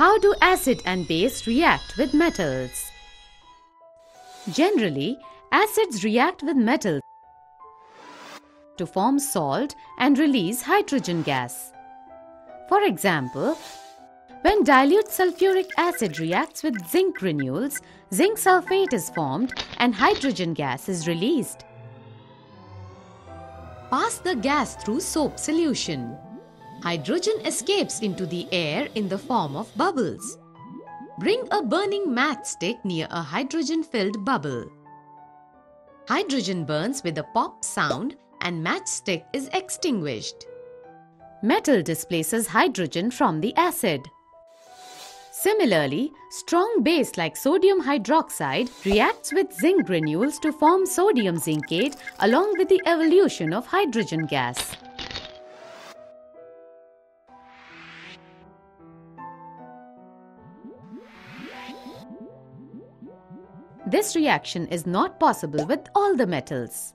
How do acid and base react with metals? Generally, acids react with metals to form salt and release hydrogen gas. For example, when dilute sulfuric acid reacts with zinc granules, zinc sulfate is formed and hydrogen gas is released. Pass the gas through soap solution. Hydrogen escapes into the air in the form of bubbles. Bring a burning matchstick near a hydrogen-filled bubble. Hydrogen burns with a pop sound and matchstick is extinguished. Metal displaces hydrogen from the acid. Similarly, strong base like sodium hydroxide reacts with zinc granules to form sodium zincate along with the evolution of hydrogen gas. This reaction is not possible with all the metals.